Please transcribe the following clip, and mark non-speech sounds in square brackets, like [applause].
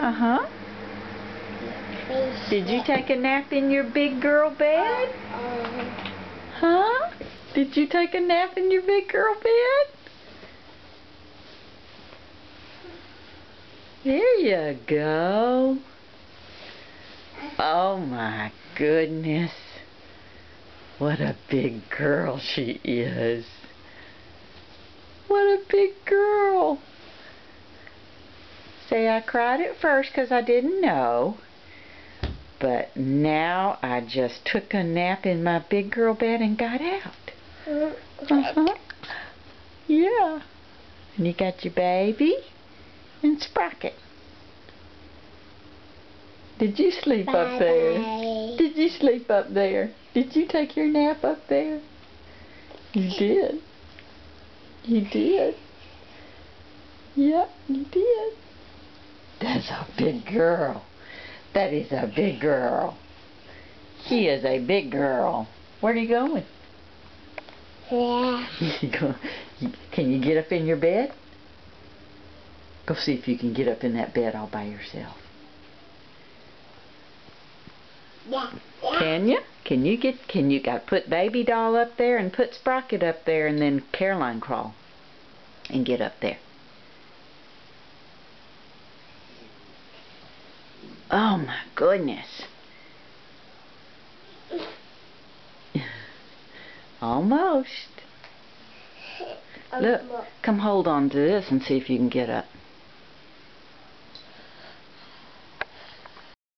Uh-huh. Did you take a nap in your big girl bed? Huh? Did you take a nap in your big girl bed? There you go. Oh my goodness. What a big girl she is. What a big girl. I cried at first because I didn't know. But now I just took a nap in my big girl bed and got out. Uh-huh. Yeah. And you got your baby and Sprocket. Did you sleep Bye up there? bye. Did you sleep up there? Did you take your nap up there? You did. You did. Yep, you did. A big girl. That is a big girl. She is a big girl. Where are you going? Yeah. [laughs] You go- you- Can you get up in your bed? Go see if you can get up in that bed all by yourself. Yeah. Yeah. Can you? Can you get? Can you got put baby doll up there and put Sprocket up there and then Caroline crawl and get up there? Oh my goodness! Almost. [laughs] Look, come hold on to this and see if you can get up.